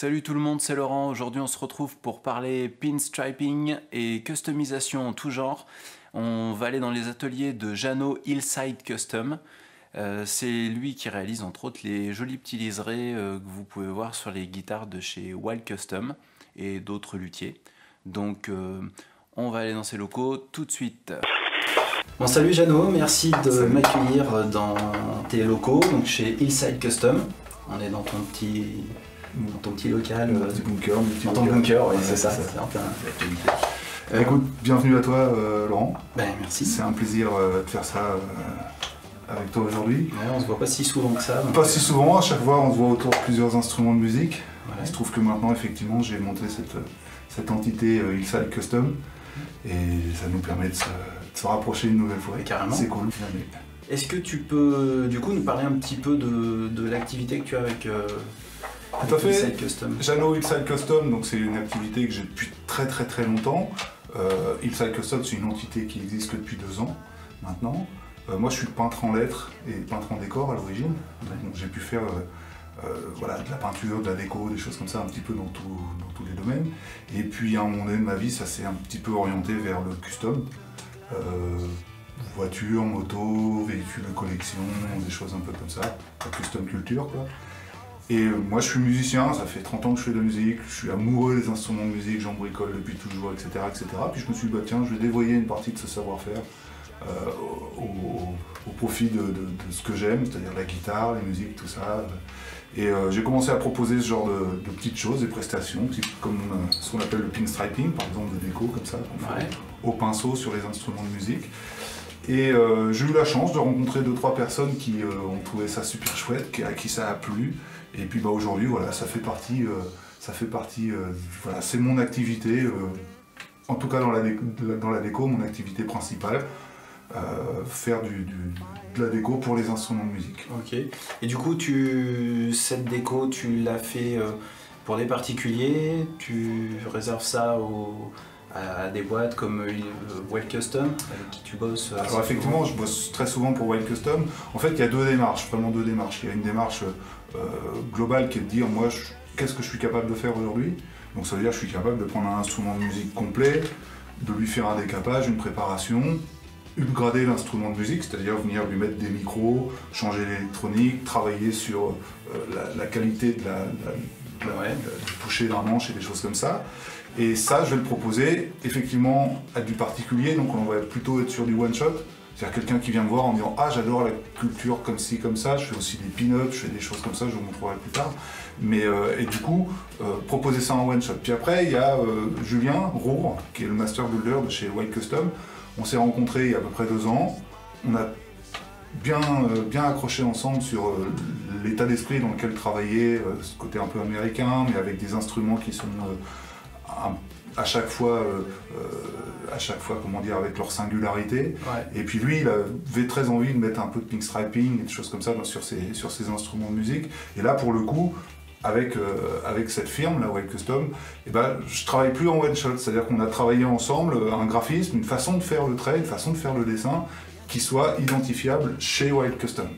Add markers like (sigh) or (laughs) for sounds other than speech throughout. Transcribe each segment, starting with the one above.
Salut tout le monde, c'est Laurent. Aujourd'hui, on se retrouve pour parler pinstriping et customisation en tout genre. On va aller dans les ateliers de Jano Hillside Custom. Euh, c'est lui qui réalise entre autres les jolis petits liserés euh, que vous pouvez voir sur les guitares de chez Wild Custom et d'autres luthiers. Donc euh, on va aller dans ses locaux tout de suite. Bon salut Jano, merci de m'accueillir dans tes locaux, donc chez Hillside Custom. On est dans ton petit, ton petit local. Mon petit bunker, petit ton bunker. oui c'est ça. en plein l'actualité. Euh, Écoute, bienvenue à toi euh, Laurent. Ben merci. C'est un plaisir euh, de faire ça euh, avec toi aujourd'hui. Ouais, on se voit pas si souvent que ça. Pas si souvent, à chaque fois on se voit autour de plusieurs instruments de musique. ouais. Il se trouve que maintenant effectivement j'ai monté cette, cette entité euh, Hillside Custom et ça nous permet de se, de se rapprocher une nouvelle fois. Carrément. C'est cool. Est-ce que tu peux du coup nous parler un petit peu de, de l'activité que tu as avec euh, Tout à fait. Hillside Custom Jano Custom, donc c'est une activité que j'ai depuis très très très longtemps. Euh, Hillside Custom, c'est une entité qui existe que depuis deux ans maintenant. Euh, moi, je suis peintre en lettres et peintre en décor à l'origine. Donc, j'ai pu faire euh, euh, voilà, de la peinture, de la déco, des choses comme ça, un petit peu dans, tout- dans tous les domaines. Et puis, à un moment donné de ma vie, ça s'est un petit peu orienté vers le custom. Voiture, moto, véhicules de collection, des choses un peu comme ça. La custom culture, quoi. Et moi, je suis musicien, ça fait 30 ans que je fais de la musique, je suis amoureux des instruments de musique, j'en bricole depuis toujours, etc., etc. Puis je me suis dit, bah, tiens, je vais dévoyer une partie de ce savoir-faire euh, au, profit de, de- de ce que j'aime, c'est-à-dire la guitare, les musiques, tout ça. Et euh, j'ai commencé à proposer ce genre de, de petites choses, des prestations, comme euh, ce qu'on appelle le pinstriping, par exemple, de déco, comme ça, qu'on fait Ouais. au pinceau sur les instruments de musique. Et euh, j'ai eu la chance de rencontrer deux trois personnes qui euh, ont trouvé ça super chouette, à qui ça a plu. Et puis bah, aujourd'hui, voilà, ça fait partie, euh, ça fait partie, voilà, c'est mon activité, en tout cas dans la, déco, dans la déco, mon activité principale, faire du, de la déco pour les instruments de musique. Ok. Et du coup, tu cette déco, tu l'as fait pour des particuliers? Tu réserves ça au- à des boîtes comme euh, Well Custom avec qui tu bosses euh, Alors effectivement, je bosse très souvent pour Wild Custom. En fait, il y a deux démarches, vraiment deux démarches. Il y a une démarche euh, globale qui est de dire, moi, qu'est-ce que je suis capable de faire aujourd'hui? Donc ça veut dire que je suis capable de prendre un instrument de musique complet, de lui faire un décapage, une préparation, upgrader l'instrument de musique, c'est-à-dire venir lui mettre des micros, changer l'électronique, travailler sur euh, la, la qualité de la, la- la- Ouais. du toucher d'un manche et des choses comme ça. Et ça, je vais le proposer effectivement à du particulier, donc on va plutôt être sur du one-shot. C'est-à-dire quelqu'un qui vient me voir en disant Ah, j'adore la culture comme ci, comme ça, je fais aussi des pin-ups, je fais des choses comme ça, je vous montrerai plus tard. Mais, euh, et du coup, euh, proposer ça en one-shot. Puis après, il y a euh, Julien Roure, qui est le master builder de chez White Custom. On s'est rencontrés il y a à peu près deux ans. On a bien, bien accroché ensemble sur l'état d'esprit dans lequel travailler, ce côté un peu américain, mais avec des instruments qui sont à chaque fois, euh, euh, à chaque fois, comment dire, avec leur singularité. Ouais. Et puis lui, il avait très envie de mettre un peu de pinstriping et des choses comme ça sur ses, sur ses instruments de musique. Et là, pour le coup, avec, euh, avec cette firme, la Wild Custom, eh ben, je travaille plus en one shot. C'est-à-dire qu'on a travaillé ensemble un graphisme, une façon de faire le trait, une façon de faire le dessin qui soit identifiable chez Wild Custom.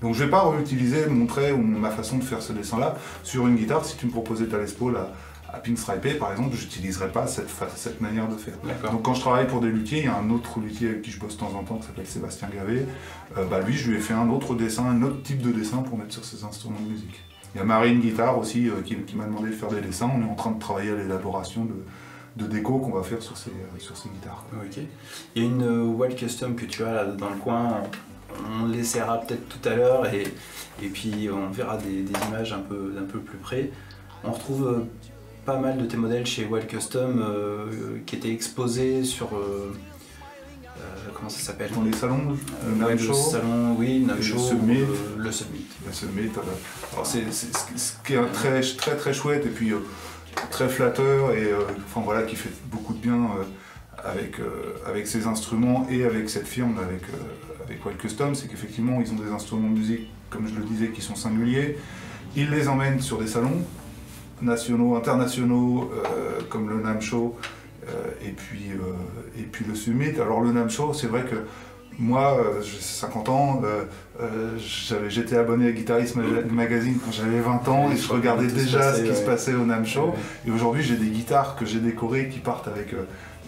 Donc je vais pas réutiliser mon trait ou ma façon de faire ce dessin-là sur une guitare. Si tu me proposais ta Les Paul à, à pinstriper, par exemple, j'utiliserais pas cette, cette manière de faire. Donc quand je travaille pour des luthiers, il y a un autre luthier avec qui je bosse de temps en temps qui s'appelle Sébastien Gavet. Euh, bah, lui, je lui ai fait un autre dessin, un autre type de dessin pour mettre sur ses instruments de musique. Il y a Marine Guitare aussi euh, qui, qui m'a demandé de faire des dessins. On est en train de travailler à l'élaboration de, de déco qu'on va faire sur ces, euh, sur ces guitares. Ok. Il y a une Wild Custom que tu as là dans le coin. On l'essaiera peut-être tout à l'heure et, et puis on verra des, des images un peu, un peu plus près. On retrouve pas mal de tes modèles chez Wild Custom euh, qui étaient exposés sur. euh, euh, comment ça s'appelle? Dans les salons, Euh, le ouais, Show, salon, oui, le Show, Summit. euh, le Summit. le Summit, euh, alors c'est ce qui- est très très très chouette et puis euh, très flatteur et euh, enfin voilà qui fait beaucoup de bien euh, avec euh, avec ses instruments et avec cette firme avec euh, avec Wild Custom, c'est qu'effectivement ils ont des instruments de musique comme je le disais qui sont singuliers. Ils les emmènent sur des salons nationaux, internationaux euh, comme le NAM Show euh, et puis euh, et puis le Summit. Alors le NAM Show, c'est vrai que moi, j'ai 50 ans, j'étais abonné à Guitarist Ma- Magazine quand j'avais 20 ans et je regardais déjà ce qui se passait au NAM Show. Et aujourd'hui, j'ai des guitares que j'ai décorées qui partent avec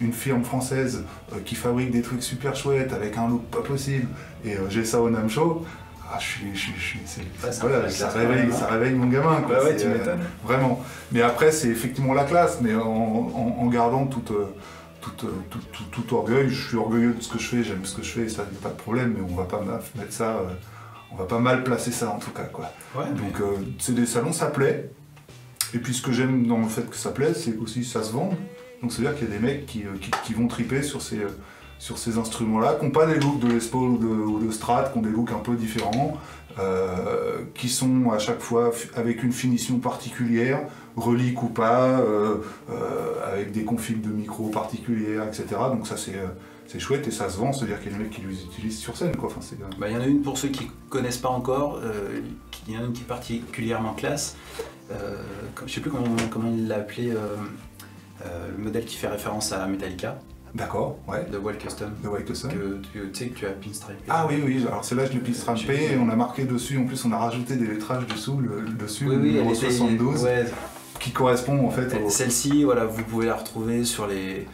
une firme française qui fabrique des trucs super chouettes avec un look pas possible. Et j'ai ça au NAM Show. Ah, je suis, je suis, je Ouais, c'est voilà, ça réveille, ça réveille mon gamin. quoi. Bah ouais, C'est, tu euh. Vraiment. Mais après, c'est effectivement la classe, mais en, en- en gardant toute, euh, toute, euh, tout, tout- tout orgueil. Je suis orgueilleux de ce que je fais, j'aime ce que je fais, ça, y a pas de problème, mais on va pas mettre ça. euh, on va pas mal placer ça en tout cas. Quoi. Ouais, mais- Donc, euh, c'est des salons, ça plaît. Et puis, ce que j'aime dans le fait que ça plaît, c'est aussi ça se vend. Donc, c'est-à-dire qu'il y a des mecs qui, qui- qui vont triper sur ces. Sur ces instruments-là, qui n'ont pas des looks de Les Paul ou de, Strat, qui ont des looks un peu différents, euh, qui sont à chaque fois avec une finition particulière, relique ou pas, euh, euh, avec des configs de micro particulières, etc. Donc ça c'est c'est chouette et ça se vend, c'est-à-dire qu'il y a des mecs qui les utilisent sur scène. Enfin, Bah, Il y en a une pour ceux qui connaissent pas encore, il y en a une qui est particulièrement classe. Je sais plus comment, comment il l'a appelé, le modèle qui fait référence à Metallica, D'accord, ouais, de Wall Custom. de White Custom. Que tu sais que tu as pinstripe. Ah oui, oui, alors celle-là je l'ai vu. et on a marqué dessus, en plus on a rajouté des lettrages dessous, le, dessus, Oui, le oui, numéro était- 72, ouais. qui correspond en fait au- Celle-ci, voilà, vous pouvez la retrouver sur, les,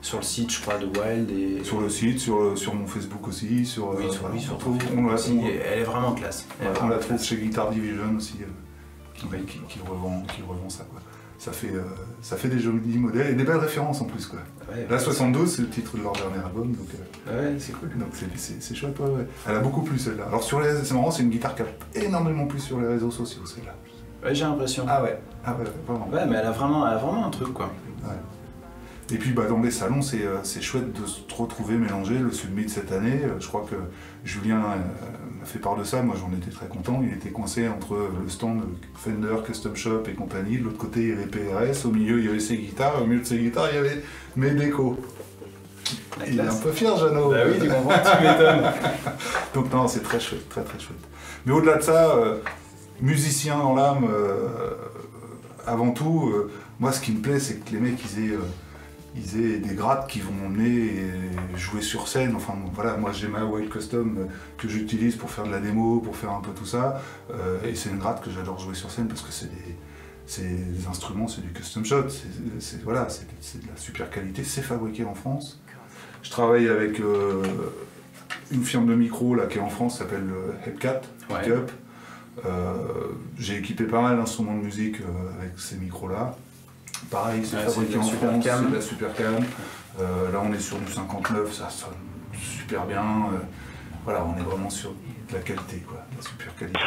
sur le site, je crois, de Wild. Et, sur le site, sur, sur mon Facebook aussi, sur, Oui, euh, sur, oui, sur on ton la- aussi, on- elle est vraiment classe. Elle est Ouais, on la trouve classe. chez Guitar Division aussi, euh, qui, qui revend, qui revend ça. Quoi. Ça, fait, euh, ça fait des jolis modèles et des belles références en plus. Quoi. Ouais, La 72, c'est le titre de leur dernier album, donc euh, ouais, c'est cool. donc c'est- chouette. Ouais, ouais. Elle a beaucoup plu celle-là. Alors sur les, c'est marrant, c'est une guitare qui a énormément plu sur les réseaux sociaux celle-là. Ouais, j'ai l'impression. Ah ouais, ah ouais, vraiment. Ouais, mais elle a vraiment, elle a vraiment un truc, quoi. Et puis bah, dans les salons, c'est euh, chouette de se retrouver mélangé le Submit cette année. Je crois que Julien m'a fait part de ça, moi j'en étais très content. Il était coincé entre le stand Fender, Custom Shop et compagnie. De l'autre côté, il y avait PRS. Au milieu, il y avait ses guitares. Au milieu de ses guitares, il y avait mes décos. La Il est un peu fier, Jeannot. Bah oui, tu comprends, tu m'étonnes. (laughs) Donc non, c'est très chouette, très très chouette. Mais au-delà de ça, euh, musicien dans l'âme, euh, avant tout, euh, moi ce qui me plaît, c'est que les mecs, ils aient, ils aient des grattes qui vont emmener et jouer sur scène. Enfin bon, voilà, moi j'ai ma Wild Custom euh, que j'utilise pour faire de la démo, pour faire un peu tout ça. euh, et c'est une gratte que j'adore jouer sur scène parce que c'est des, instruments, c'est du custom shot, c'est, voilà, de la super qualité, c'est fabriqué en France. Je travaille avec euh, une firme de micro là, qui est en France, qui s'appelle Hepcat, Ouais. Pickup. J'ai équipé pas mal d'instruments de musique avec ces micros-là. Pareil, c'est Ouais, fabriqué en super France, c'est de la super cam. Euh, là, on est sur du 59, ça sonne super bien. Euh, voilà, on est vraiment sur de la qualité, quoi, de la super qualité.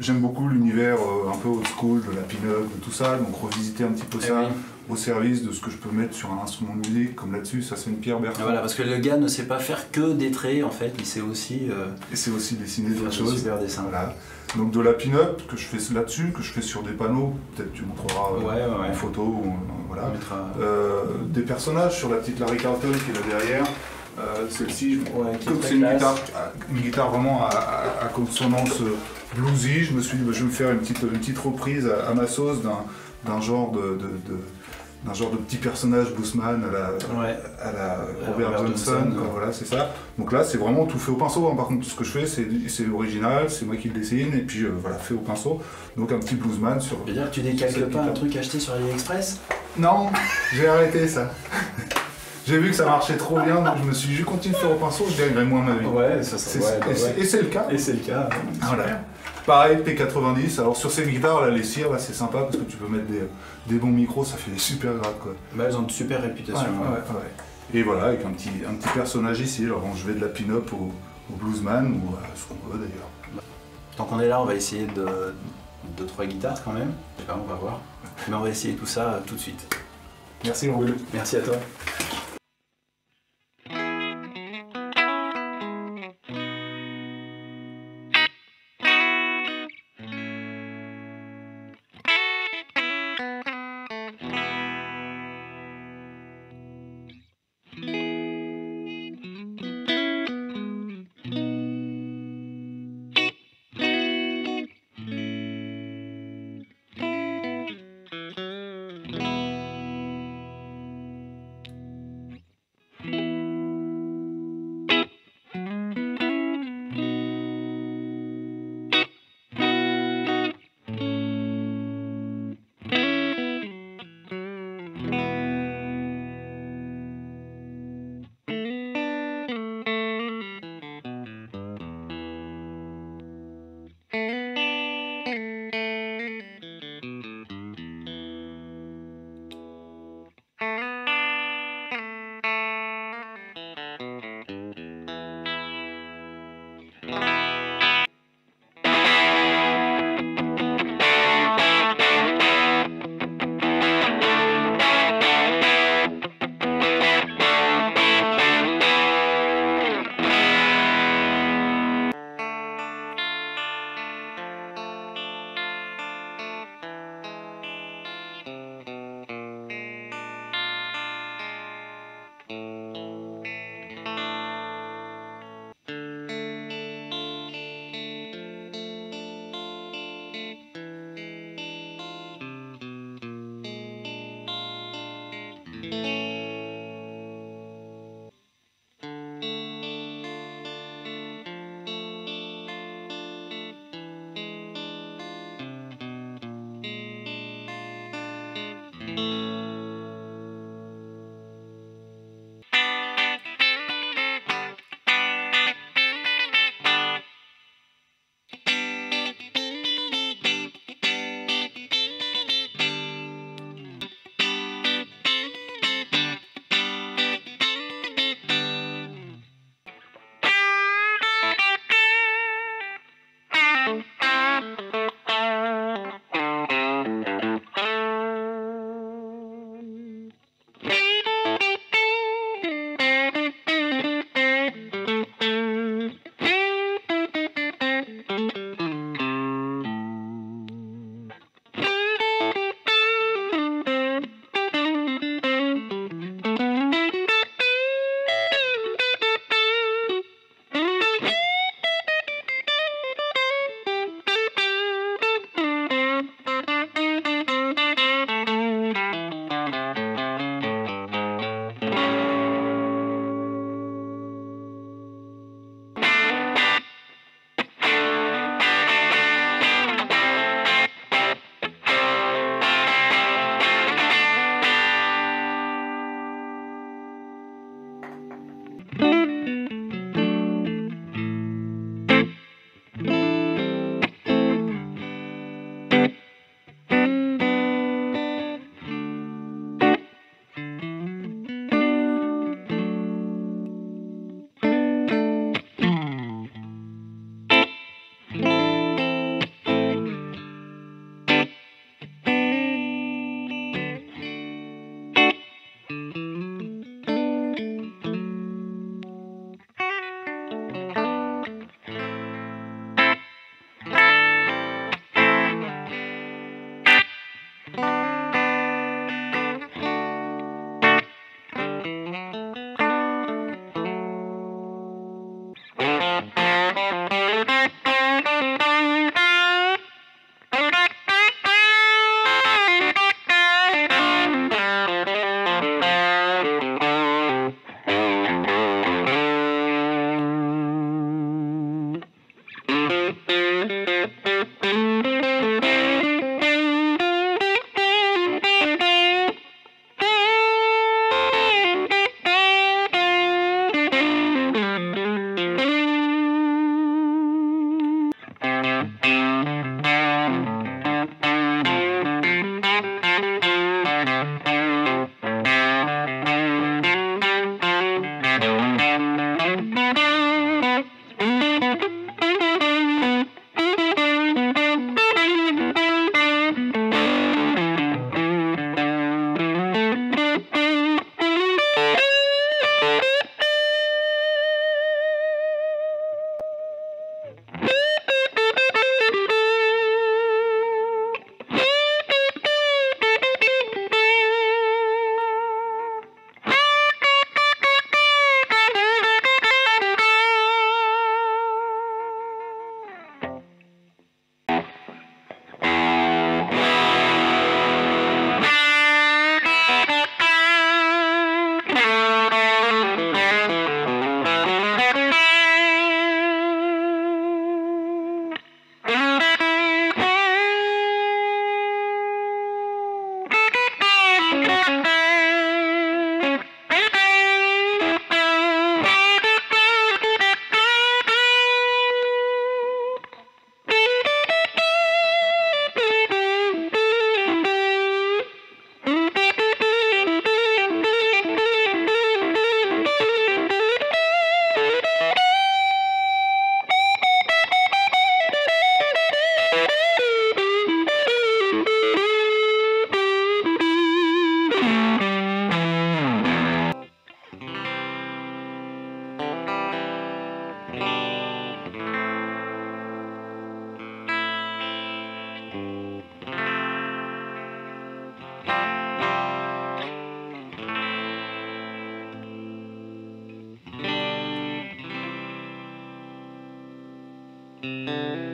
J'aime beaucoup l'univers euh, un peu old school, de la pin-up, de tout ça, donc revisiter un petit peu Eh ça oui. au service de ce que je peux mettre sur un instrument de musique, comme là-dessus, ça c'est une pierre Bertrand. Voilà, parce que le gars ne sait pas faire que des traits, en fait, il sait aussi euh, Et c'est aussi dessiner des choses. super. Voilà. Donc de la pin-up que je fais là-dessus, que je fais sur des panneaux, peut-être tu montreras euh, Ouais, ouais, ouais. en photo, ou, voilà. mettra- Euh, des personnages sur la petite Larry Carlton qui est là derrière. Euh, Celle-ci, je- Ouais, comme c'est une guitare, une guitare vraiment à, à- à consonance bluesy, je me suis dit bah, je vais me faire une petite, une petite reprise à, à ma sauce d'un genre de, de- de- d'un genre de petit personnage Boosman à la, Ouais. à la Robert, Robert Johnson, Johnson, quoi, ouais. voilà, c'est ça. Donc là, c'est vraiment tout fait au pinceau. hein. Par contre, tout ce que je fais, c'est original, c'est moi qui le dessine, et puis euh, voilà, fait au pinceau. Donc un petit bluesman sur. Je veux dire, tu décalques pas un truc acheté sur AliExpress? Non, j'ai arrêté ça. j'ai vu que ça marchait trop bien, donc je me suis dit, je continue de faire au pinceau, je gagnerai moins ma vie. Ouais, ça C'est- et c'est- Et c'est le cas. Et c'est le cas. Voilà. Pareil, P90. Alors sur ces guitares, là, les cires, là, c'est sympa parce que tu peux mettre des, des bons micros, ça fait des super grattes, quoi. Bah, elles ont une super réputation. Ouais, ouais. ouais, ouais. Et voilà, avec un petit, un petit personnage ici. Alors bon, je vais de la pin-up au, au bluesman ou à ce qu'on veut d'ailleurs. Tant qu'on est là, on va essayer de 2-3 guitares quand même. On va voir. Mais on va essayer tout ça euh, tout de suite. Merci, Raoul. Merci à toi. Thank you. Música